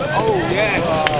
Oh, yes.